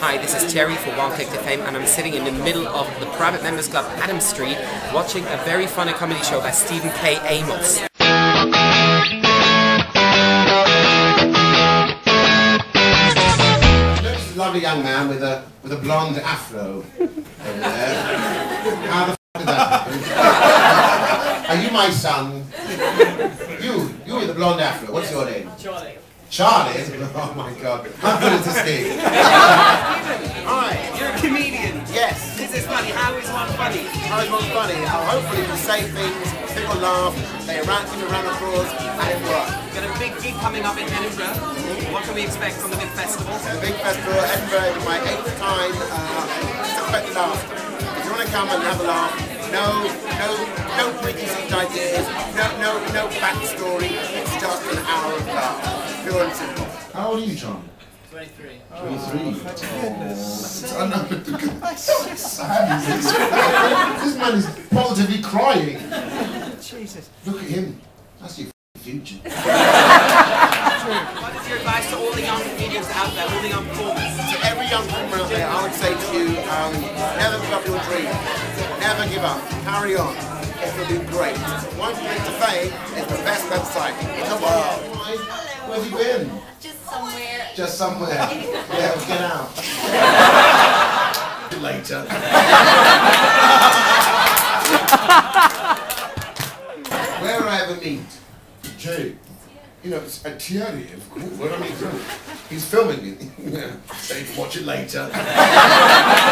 Hi, this is Thierry for One Click to Fame, and I'm sitting in the middle of the Private Members Club, Adam Street, watching a very funny comedy show by Stephen K. Amos. There's a lovely young man with a with a blonde afro over there. How the f did that happen? Are you my son? You, you with the blonde afro. What's your name? Charlie. Charlie. Oh my God. How good is this game? Hi, you're a comedian. Yes. This is funny. How is one funny? How is one funny? I'll hopefully you say things, people laugh, they round, give me applause, and it works. We've got a big gig coming up in Edinburgh. What can we expect from the big festival? The big festival, Edinburgh, is my eighth time. Uh, just expect the laughter. If you want to come and have a laugh, no, no, no preconceived ideas, no, no, no backstory. Pure and simple. How old are you, John? 23. 23. I know, but look at that's so sad. this man is positively crying. Jesus. Look at him. That's your future. What is your advice to all the young comedians out there, all the young performers? To every young performer out there, I would say to you, um, never give up your dream. Never give up. Carry on. It will be great. One Click to Fame is the best website in the world. Where have you been? Just somewhere. Just somewhere. Yeah, well, get out. Later. Where I ever meet Jay, you know, it's a Thierry, of course. When I meet him, he's filming it. Say, watch it later.